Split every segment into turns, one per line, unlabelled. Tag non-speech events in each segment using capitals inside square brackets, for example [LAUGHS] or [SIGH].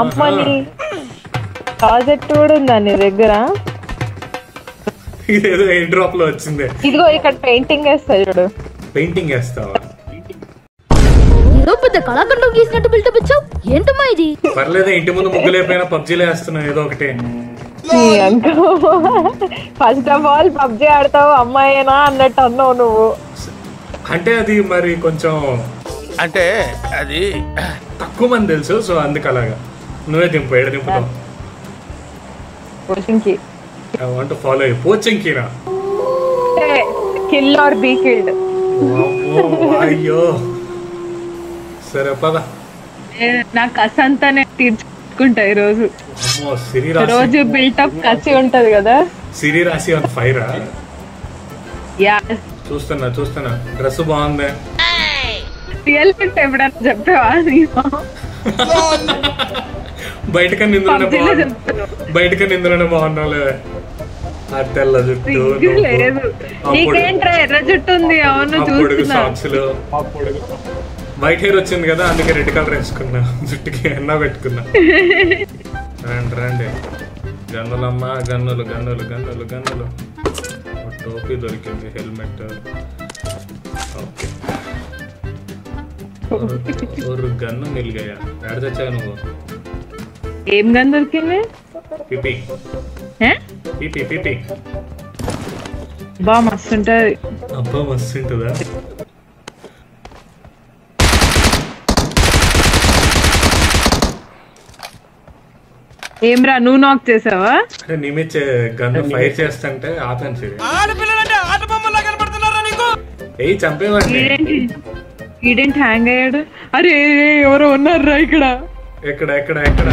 అమ్మని ప్రాజెక్ట్ కూడా ఉందా నీ దగ్గర?
ఎయిర్ డ్రాప్లో వచ్చింది.
ఇదిగో ఇక్కడ పెయింటింగ్ వేస్తా చూడు.
పెయింటింగ్ వేస్తావా?
ఏదో పెద్ద కళాఖండం గీసినట్టు బిల్డప్ ఇచ్చావు? ఏంటమ్మా ఇది?
పర్లేదు ఇంటి ముందు ముగ్గులేపోయినా పబ్జీలో వేస్తున్నావు ఏదో ఒకటి.
ఫస్ట్ ఆఫ్ ఆల్ పబ్జి ఆడతావు అమ్మాయేనా అన్నట్టు అన్నావు నువ్వు.
అంటే అది మరి కొంచెం
అంటే అది
తక్కువ మంది తెలుసు సో అందుకు అలాగా. నువ్వే దింపు ఏడ దింపుతావు?
కోచింగ్కి
I want follow you. పోచింకినా?
Kill or be killed.
అయ్యో. సరే పద.
నా కసి అంతానే తీర్చుకుంటా ఈ రోజు రోజు బిల్టప్ కసి ఉంటది కదా.
సిరి రాసి ఆన్ ఫైర్ చూస్తున్నా చూస్తున్నా. డ్రెస్ బాగుంది.
రియల్ ఎప్పుడన్నా చెప్పావా? [LAUGHS]
బయటకన్నా ఇందులోనే
చెప్తున్నావు
బయటకన్నా ఇందులోనే బాగున్నావులే ఆ తెల్ల జుట్టు పొడుగు- సాక్స్ వైట్ హెయిర్ వచ్చింది కదా అందుకే రెడ్ కలర్ వేసుకున్నా. జుట్టుకి ఎన్నో పెట్టుకున్నా. రండి రండి. గన్నులమ్మ గన్నులు గన్నులు గన్నులు గన్నులు. టోపీ దొరికింది హెల్మెట్. ఓకే. ఒక గన్ను తెచ్చావు నువ్వు?
ఏం గన్ దొరికింది?
పిపి.
ఏ?
PP PP.
బా మస్తు ఉంటది
అబ్బా మస్తు ఉంటుందా
ఏమ్రా నువ్వు నాక్ చేసావా?
అంటే నీ మీద గన్ను ఫైర్ చేస్తుంటే ఆపాను సరే
ఆడపిల్లలంటే ఆట బొమ్మలా కనపడుతున్నారా నీకు?
ఏయ్ చంపేవాడిని.
ఈడేంటి? ఈడేంటి హ్యాంగ్ అయ్యాడు? అరే ఎవరో ఉన్నారా ఇక్కడ.
ఎక్కడ ఎక్కడ ఎక్కడ?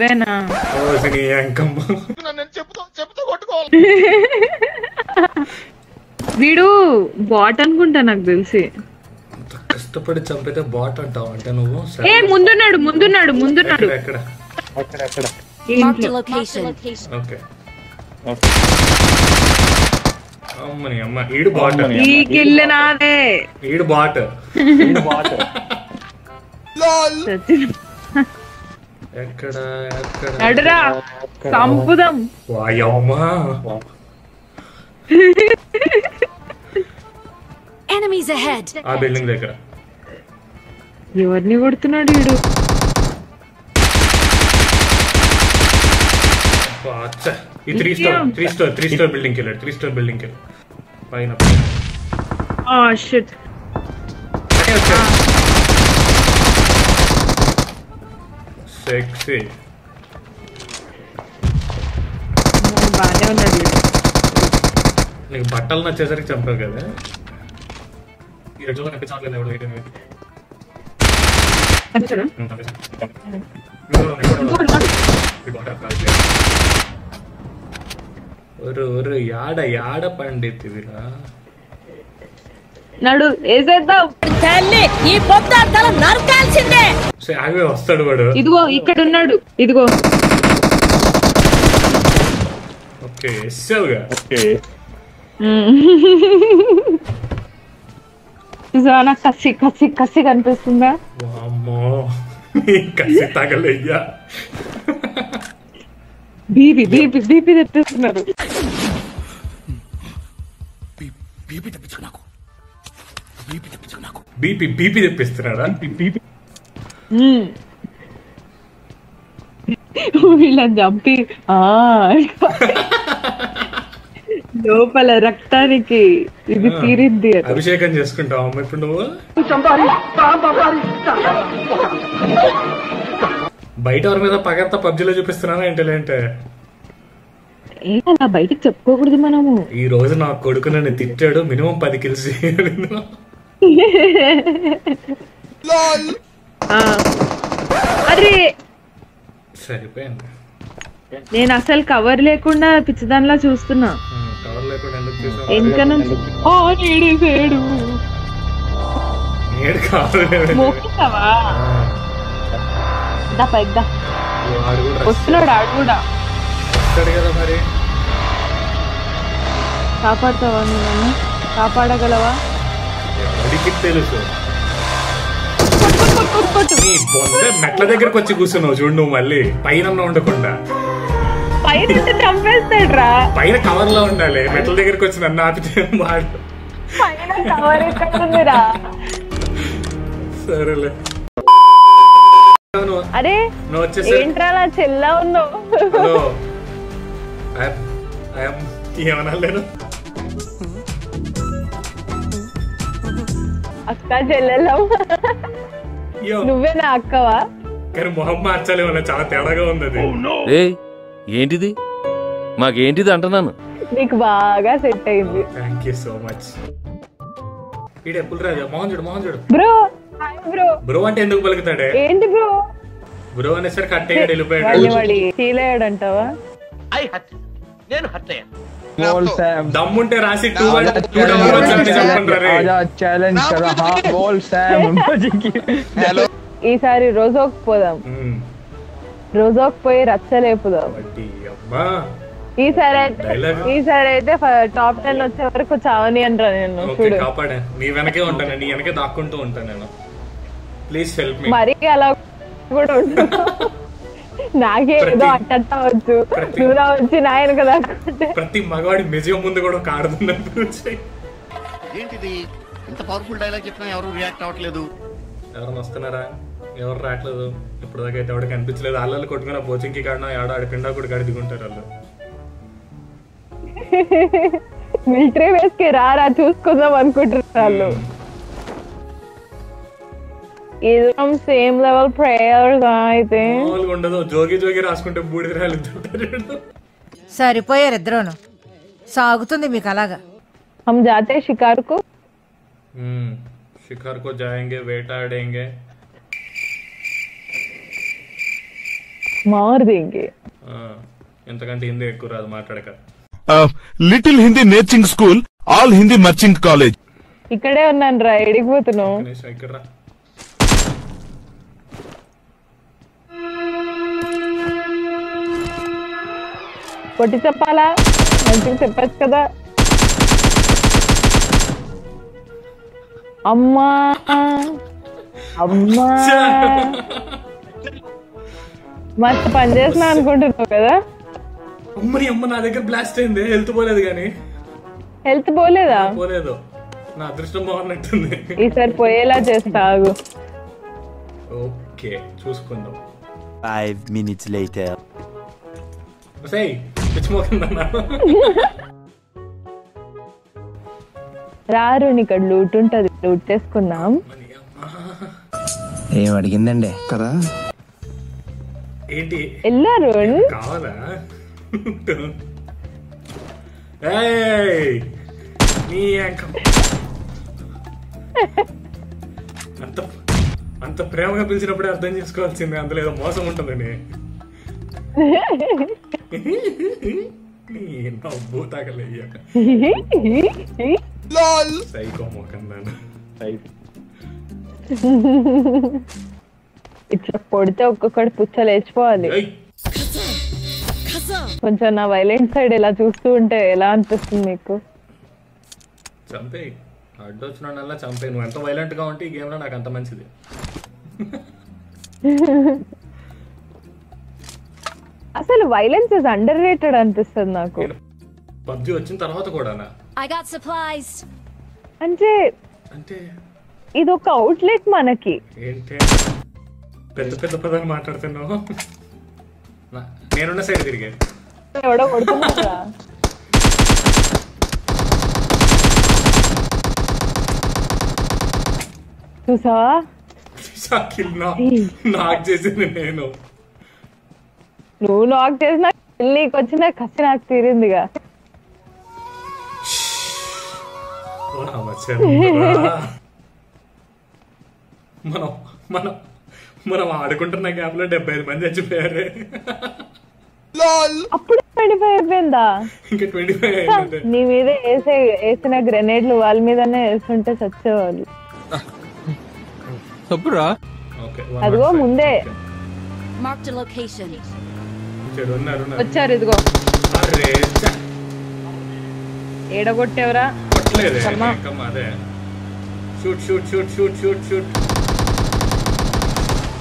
నువ్వేనా? [LAUGHS] వీడు బాట్ అనుకుంటా నాకు తెలిసి.
కష్టపడి చంపితే బాట్ అంటావు అంటే నువ్వు?
ఏ ముందున్నాడు ముందున్నాడు ముందున్నాడు.
ఎక్కడ ఎక్కడ?
ఇంట్లో.
ఓకే. అమ్మని అమ్మ ఈడు బాట్.
ఈ కిల్లు నాదే
ఈడు బాట్.
చచ్చిన-
ఎక్కడ ఎక్కడ
నడురా సంపుదాం
వాయమ్మా
Enemies ahead.
ఆ బిల్డింగ్ దగ్గర
ఎవరిని కొడుతున్నాడు వీడు
అబ్బా, అచ్చ. ఈ three store three store three store building వెళ్ళాడు త్రీ స్టోర్ బిల్డింగ్ వెళ్ళాడు పైన
ఆ షిట్
సెక్సీ
బానే ఉన్నాడు వీడు.
నీకు బట్టలు నచ్చేసరికి చంపావు కదా ఈ రోజు కనిపించట్లేదు ఎవడు అయితే నువ్వు.
అంతేనా?
నువ్వు చంపేశావు. నువ్వు ఎక్కడ
నడు వేసేద్దాం.
తల్లి ఈ పొద్దు తల నరకాల్సిందే.
సరే ఆగే వస్తాడు వాడు.
ఇదిగో ఇక్కడ ఉన్నాడు ఇదిగో.
ఓకే ఎస్సావుగా
చూసావా? నాకు కసి కసి కసి కనిపిస్తుందా?
కసి తగలయ్యా.
బీపీ బీపీ బీపీ తెప్పిస్తున్నారు.
బీపీ బీపీ తెప్పిస్తున్నాడా
మ్మ్. వీళ్ళని చంపి ఆ. లోపల రక్తానికి ఇది తీరింది.
అభిషేకం చేసుకుంటావు అమ్మ ఇప్పుడు నువ్వు? బయట ఎవరి మీద పగంతా పబ్జీలో చూపిస్తున్నానా ఏంటంటే
ఏంటి అలా బయటికి చెప్పుకోకూడదు మనము.
ఈ రోజు నా కొడుకు నన్ను తిట్టాడు మినిమం పది కిల్స్.
అరే!
సరిపోయింది.
నేను అసలు కవర్ లేకుండా పిచ్చిదానిలా చూస్తున్నా.
కవర్ లేకుండా ఎందుకు చూసావు?
వెనుక నుంచి ఓ నేడేసాడు
నేడు కావాలి
మోకిస్తావా దా పైకి దా.
వాడు కూడా
వస్తున్నాడు ఆడు కూడా.
వస్తాడు కదా మరి.
కాపాడుతావా నువ్వు నన్ను? కాపాడగలవా?
ఎవడికి తెలుసు. నీ బొంద మెట్ల దగ్గరకు వచ్చి కూర్చున్నావు చూడు నువ్వు మళ్ళీ. పైన ఉండకుండా.
పైన చంపేస్తాడు రా
పైన కవర్లో ఉండాలి. మెట్ల దగ్గరకు వచ్చి నన్ను ఆపితే
ఉందిరా
సరేలే.
అరే ఏంట్రా చెల్లా ఉన్నావు?
హలో. ఐఎమ్
అక్క చెల్లెళ్ళం
యో.
నువ్వే నా అక్కవా?
కానీ మొహం మార్చాలేమో చాలా తేడాగా ఉంది అది.
ఏ ఏంటిది? మాకేంటిది అంటున్నాను?
నీకు బాగా సెట్ అయింది.
థ్యాంక్ యూ సో మచ్ ఈడ ఎప్పుడు రాజా? మోహన్ చూడు మోహన్ చూడు.
Bro bro.
బ్రో అంటే ఎందుకు పలుకుతాడే?
ఏంటి బ్రో?
బ్రో అనేసరికి వెళ్ళిపోయాడు.
ఐ హట్ నేను హట్ అయ్యాను.
बोल सैम
దమ్ముంటే రాసి టూ
आजा
టూ డబల్ వన్ సెవెంటీ చెప్పండి రే
आजा चैलेंज कर रहा हाँ बोल सैम मुझे की
ఈసారి రోజోకి పోదాం
ఉమ్,
రోజోకి పోయి రచ్చలేపుదాం
వడ్డీ అమ్మా
ఈసారి అయితే
Dialogue.
ఈసారి అయితే టాప్ టెన్ వచ్చే వరకు చావని అంటారా నేను
ఓకే
చూడు
కాపాడా నీ వెనకే ఉంటాను నీ వెనకే దాక్కుంటూ ఉంటాను నేను ప్లీజ్ హెల్ప్ మీ
మరీ అలా కూడా ఉంటుంది నాకే ఏదో అట్టట్ట వచ్చు నువ్వు వచ్చి నా వెనక దాక్కుంటే
ప్రతి మగవాడి మ్యూజియం ముందు కూడా ఒక ఆడుతున్నట్టు
ఏంటిది? ఇంత పవర్ఫుల్ డైలాగ్ చెప్పినా ఎవరు రియాక్ట్ అవ్వట్లేదు?
ఎవరైనా వస్తున్నారా? ఎవరు రావట్లేదు? ఇప్పుడు దాకా అయితే ఎవరికి కనిపించలేదు అల్లలు కొట్టుకున్న పోచింకి కాడనో ఏడో ఆడి పిండా కూడా కాడి దిగుంటారు వాళ్ళు. [LAUGHS]
మిలిటరీ వేస్కి రారా చూసుకుందాం అనుకుంటున్నారు వాళ్ళు. సేమ్ లెవెల్ ప్రేయర్స్ అయితే
ఉండదు జోగి జోగి రాసుకుంటే బూడిద
సరిపోయారు ఇద్దరు సాగుతుంది మీకు అలాగా.
హమ్ జాతే
షికార్కు. షికార్కు
వేటాడేంగే. ఎంతకంటే హిందీ ఎక్కువ రాదు మాట్లాడక.
లిటిల్ హిందీ నేర్చింగ్ స్కూల్ ఆల్ హిందీ మర్చింగ్ కాలేజ్.
ఇక్కడే ఉన్నాను రా ఎడిగిపోతున్నావు
ఇక్కడ రా.
కొట్టి చెప్పాలా? మంచిగా చెప్పచ్చు కదా. అమ్మా. అమ్మా. మస్తు పని చేసిన అనుకుంటున్నావు కదా.
అమ్మని అమ్మ నా దగ్గర బ్లాస్ట్ అయింది. హెల్త్ పోలేదు కానీ.
హెల్త్ పోలేదా?
పోలేదు. నా అదృష్టం బాగున్నట్టుంది.
ఈసారి పోయేలా చేస్తా ఆగు.
ఓకే చూసుకుందాం.
ఫైవ్ మినిట్స్ లేటర్
సై పిచ్చిమోకిందన్నా [LAUGHS]
రారు ఇక్కడ లూట్ ఉంటది లూట్ చేసుకుందాం
ఏం అడిగిందండి? కదా?
ఏంటి?
వెళ్ళారు
కావాలా! నీ అంత అంత ప్రేమగా పిలిచినప్పుడే అర్థం చేసుకోవాల్సింది అందులో ఏదో మోసం ఉంటుందని. [LAUGHS] నవ్వు సైకో
ఇట్లా కొడితే ఒక్కొక్కటి పుచ్చ లేచిపోవాలి! కొంచెం నా వైలెంట్ సైడ్ ఇలా చూస్తూ ఉంటే ఎలా అనిపిస్తుంది మీకు
చంపే అడ్డొచ్చినోడల్లా చంపే నువ్వు ఎంత వైలెంట్గా ఉంటే ఈ గేమ్లో నాకు అంత మంచిది
అసలు వైలెన్స్ ఇస్ అండర్ రేటెడ్ అనిపిస్తుంది నాకు.
పబ్జి వచ్చిన తర్వాత కూడానా?
I got supplies.
అంటే
అంటే?
ఇది ఒక అవుట్లెట్ మనకి.
ఏంటి? పెద్ద పెద్ద పదాలు మాట్లాడుతున్నావు. నేనున్న సైడ్ తిరిగే.
ఎవడో కొడుతున్నారా చూసావా?
షాకిల్ నా నాకు చేసింది నేను.
నువ్వు నాకు చేసిన నీకు వచ్చిన కసి నాకు తీరిందిగా.
మనం మనం మనం ఆడుకుంటున్న గ్యాప్లో డెబ్బై ఐదు మంది చచ్చిపోయారే.
అప్పుడు ట్వంటీ ఫైవ్ అయిపోయిందా?
ఇంకా ట్వంటీ ఫైవ్
నీ మీద వేసే వేసిన గ్రెనేడ్లు వాళ్ళ మీదనే వేస్తుంటే చచ్చేవాళ్ళు.
చెప్పురా
ఓకే
అదిగో ముందే.
Marked a location.
చెడు ఉన్నారు ఉన్నారు.
వచ్చారు ఇదిగో.
అరే చ్చ.
ఏడగొట్టేవరా?
కొట్టలేదే. ఇంకా అదే. Shoot shoot shoot shoot shoot shoot.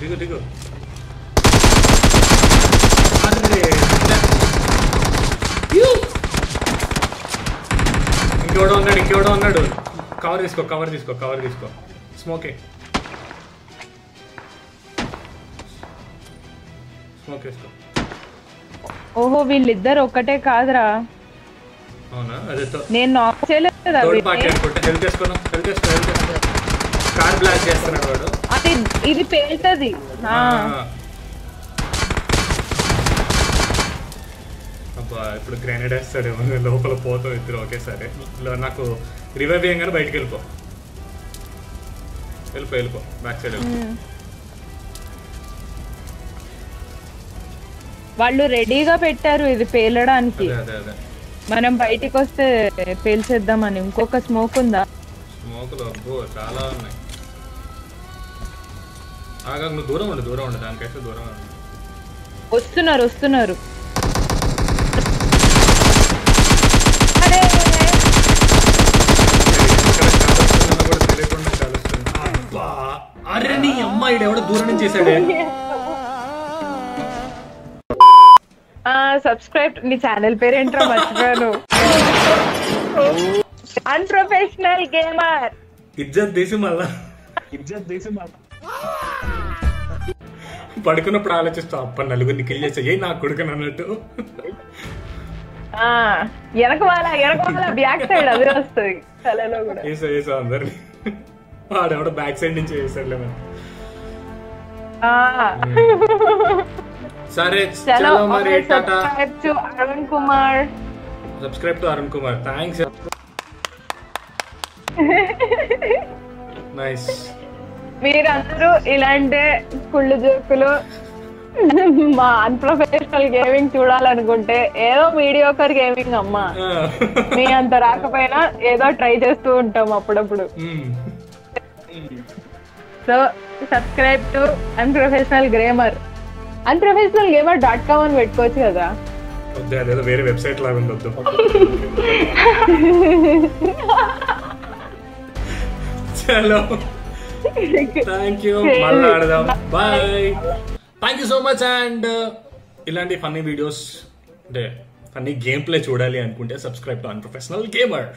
దిగు దిగు. అర్రే యూ! ఇంకెవడో ఉన్నాడు ఇంకెవడో ఉన్నాడు. కవర్ తీసుకో కవర్ తీసుకో కవర్ తీసుకో. స్మోకే. స్మోక్ వేసుకో.
ఓహో వీళ్ళిద్దరు ఒక్కటే కాదురా.
అవునా? అదే
నేను నాక్ చేయలేదు
కార్ బ్లాక్ చేస్తున్నాడు వాడు.
అది ఇది పేలుతుంది.
అబ్బా ఇప్పుడు గ్రానైడ్ వేస్తాడేమో లోపల పోతాం ఇద్దరు ఒకేసారి. నాకు రివైవ్ చేయగానే బయటికి వెళ్ళిపో. వెళ్ళిపో వెళ్ళిపో. బ్యాక్ సైడ్ వెళ్ళిపో.
వాళ్ళు రెడీగా పెట్టారు ఇది పేలడానికి. మనం బయటికి వస్తే పేల్చేద్దామని. ఇంకొక స్మోక్ ఉందా?
స్మోకులు అబ్బో చాలా ఉన్నాయి. ఆగా నువ్వు దూరం ఉండు దూరం ఉండు. దానికైతే దూరం ఉండు.
వస్తున్నారు వస్తున్నారు. అరే!
నీ అమ్మాయి ఎవడో దూరం చేశాడే? [LAUGHS]
సబ్స్క్రైబ్ నీ ఛానల్ పేరు ఏంట్రా మర్చిపోయాను. అన్ప్రొఫెషనల్ గేమర్
ఇజ్జత్ తీసి మళ్ళా.
ఇజ్జత్ తీసి మా
పడుకున్నప్పుడు ఆలోచిస్తా అప్ప నలుగురిని కిల్ చేసా ఏ నా కొడుకుని అన్నట్టు.
వెనక వాళ్ళ వెనక వాళ్ళ బ్యాక్ సైడ్ అదే వస్తుంది తలలో కూడా.
వేసా వేసా అందరిని. వాడెవడో బ్యాక్ సైడ్ నుంచి వేసాడులే. సరే
చలో
మరి tata.
Subscribe to Arun Kumar.
Subscribe to Arun Kumar. Thanks nice
మీరందరూ ఇలాంటి కుళ్ళు జోకులు మా అన్ప్రొఫెషనల్ గేమింగ్ చూడాలనుకుంటే ఏదో మీడియోకర్ గేమింగ్ అమ్మా. మీ అంత రాకపోయినా ఏదో ట్రై చేస్తూ ఉంటాం అప్పుడప్పుడు. So subscribe to unprofessional gamer unprofessional gamer dot com అని పెట్టుకోవచ్చు కదా.
అదేదో వేరే వెబ్సైట్ లాగా ఉంది వద్దు. చలో. థ్యాంక్ యూ మళ్ళీ ఆడదాం. Bye thank you so much and ఇలాంటి ఫన్నీ వీడియోస్ అంటే ఫన్నీ గేమ్ ప్లే చూడాలి అనుకుంటే సబ్స్క్రైబ్ టు అన్ప్రొఫెషనల్ గేమర్